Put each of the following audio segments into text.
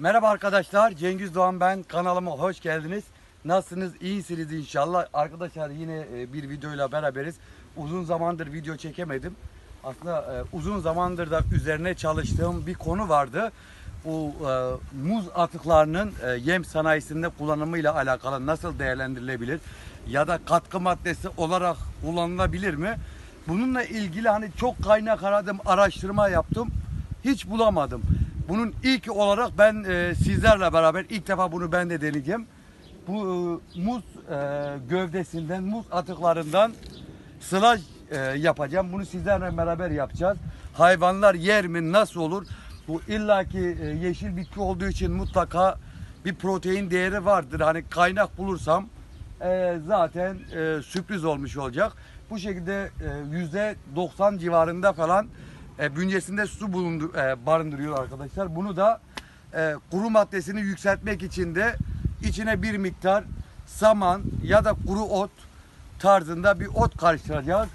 Merhaba arkadaşlar, Cengiz Doğan ben. Kanalıma hoş geldiniz. Nasılsınız? İyisiniz inşallah. Arkadaşlar yine e, bir videoyla beraberiz. Uzun zamandır video çekemedim. Aslında e, uzun zamandır da üzerine çalıştığım bir konu vardı. Bu e, muz atıklarının yem sanayisinde kullanımıyla alakalı nasıl değerlendirilebilir? Ya da katkı maddesi olarak kullanılabilir mi? Bununla ilgili hani çok kaynak aradım, araştırma yaptım. Hiç bulamadım. Bunun ilk olarak ben e, sizlerle beraber ilk defa bunu ben de deneyeceğim. Bu e, muz e, gövdesinden, muz atıklarından sılaj e, yapacağım. Bunu sizlerle beraber yapacağız. Hayvanlar yer mi, nasıl olur? Bu illaki e, yeşil bitki olduğu için mutlaka bir protein değeri vardır. Hani kaynak bulursam e, zaten e, sürpriz olmuş olacak. Bu şekilde e, yüzde 90 civarında falan e, bünyesinde su bulundu, e, barındırıyor arkadaşlar. Bunu da e, kuru maddesini yükseltmek için de içine bir miktar saman ya da kuru ot tarzında bir ot karıştıracağız.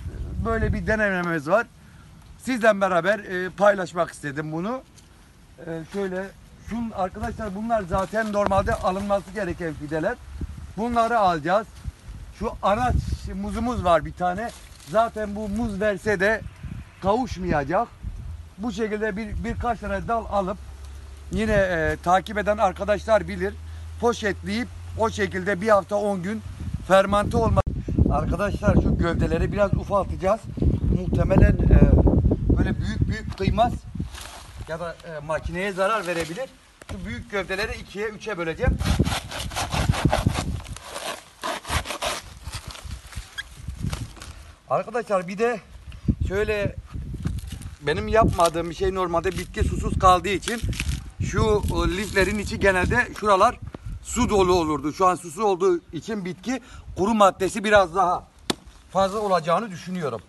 Böyle bir denememiz var. Sizle beraber e, paylaşmak istedim bunu. E, şöyle şun arkadaşlar bunlar zaten normalde alınması gereken fideler. Bunları alacağız. Şu anaç muzumuz var bir tane. Zaten bu muz verse de kavuşmayacak. Bu şekilde bir birkaç tane dal alıp yine e, takip eden arkadaşlar bilir. Poşetleyip o şekilde bir hafta 10 gün fermante olma. Arkadaşlar şu gövdeleri biraz ufaltacağız. Muhtemelen e, böyle büyük büyük kıymaz ya da e, makineye zarar verebilir. Şu büyük gövdeleri ikiye üçe böleceğim. Arkadaşlar bir de şöyle benim yapmadığım bir şey normalde bitki susuz kaldığı için şu e, liflerin içi genelde şuralar su dolu olurdu. Şu an susuz olduğu için bitki kuru maddesi biraz daha fazla olacağını düşünüyorum.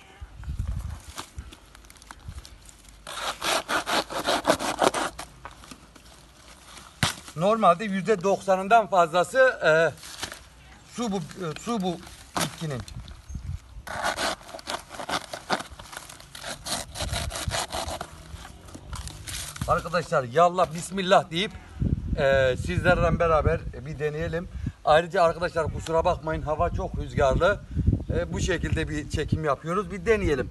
Normalde yüzde doksanından fazlası e, su bu e, su bu bitkinin. Arkadaşlar yallah bismillah deyip e, sizlerle beraber bir deneyelim. Ayrıca arkadaşlar kusura bakmayın hava çok rüzgarlı. E, bu şekilde bir çekim yapıyoruz. Bir deneyelim.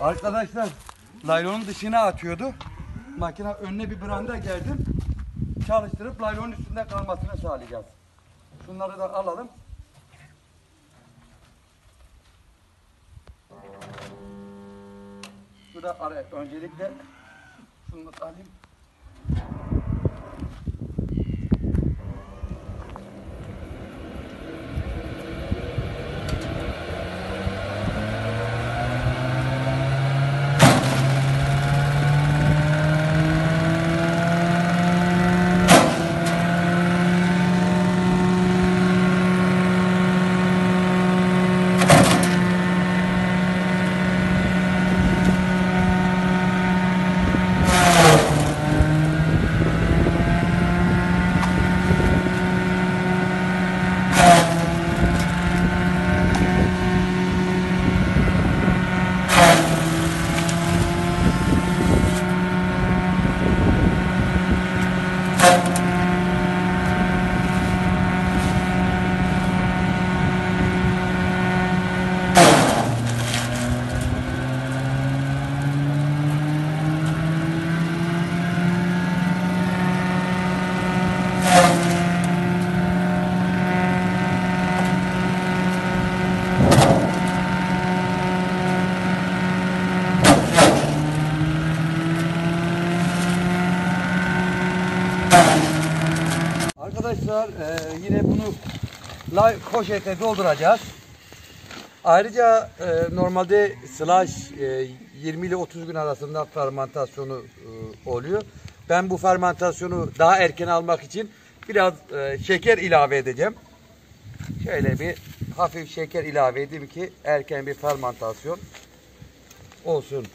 Arkadaşlar laylonun dışına atıyordu. Makine önüne bir branda geldim. Çalıştırıp laylonun üstünde kalmasını sağlayacağız. Şunları da alalım. Şu da ara öncelikle şunu da alayım. Arkadaşlar e, yine bunu lay dolduracağız. Ayrıca e, normalde slash e, 20 ile 30 gün arasında fermentasyonu e, oluyor. Ben bu fermentasyonu daha erken almak için biraz e, şeker ilave edeceğim. Şöyle bir hafif şeker ilave edeyim ki erken bir fermentasyon olsun.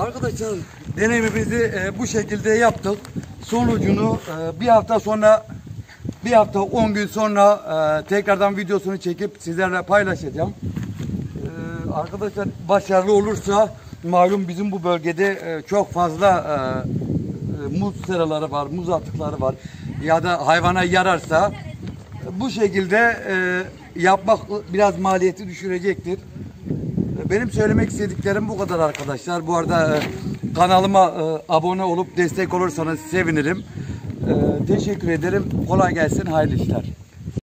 Arkadaşlar deneyimimizi e, bu şekilde yaptık. Sonucunu e, bir hafta sonra bir hafta 10 gün sonra e, tekrardan videosunu çekip sizlerle paylaşacağım. E, arkadaşlar başarılı olursa malum bizim bu bölgede e, çok fazla e, e, muz seraları var, muz atıkları var ya da hayvana yararsa bu şekilde e, yapmak biraz maliyeti düşürecektir. Benim söylemek istediklerim bu kadar arkadaşlar. Bu arada e, kanalıma e, abone olup destek olursanız sevinirim. E, teşekkür ederim. Kolay gelsin. Hayırlı işler.